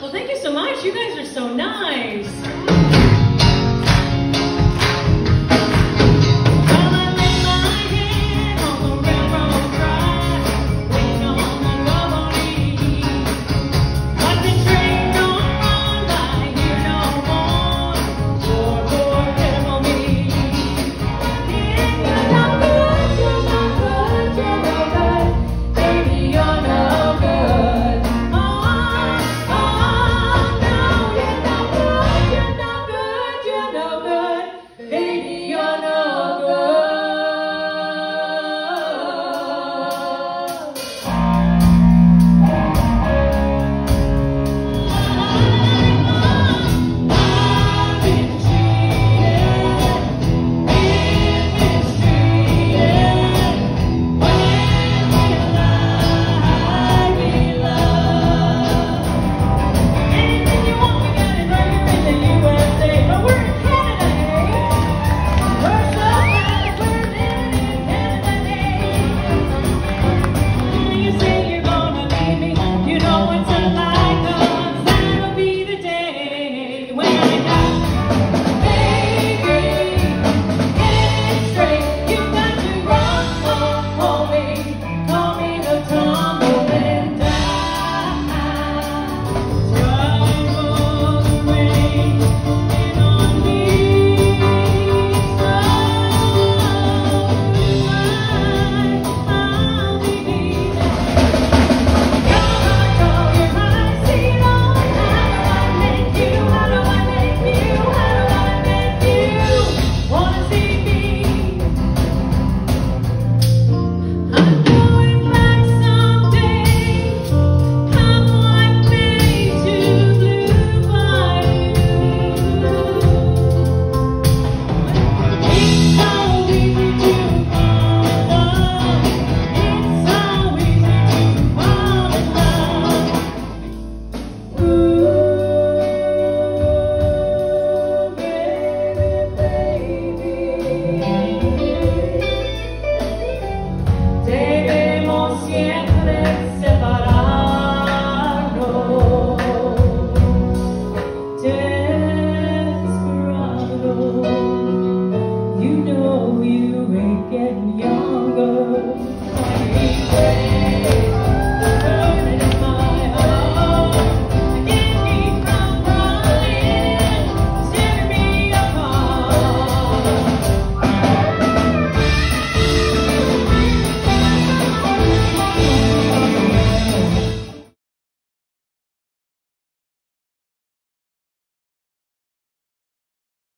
Well, thank you so much. You guys are so nice. Vem you ain't getting younger.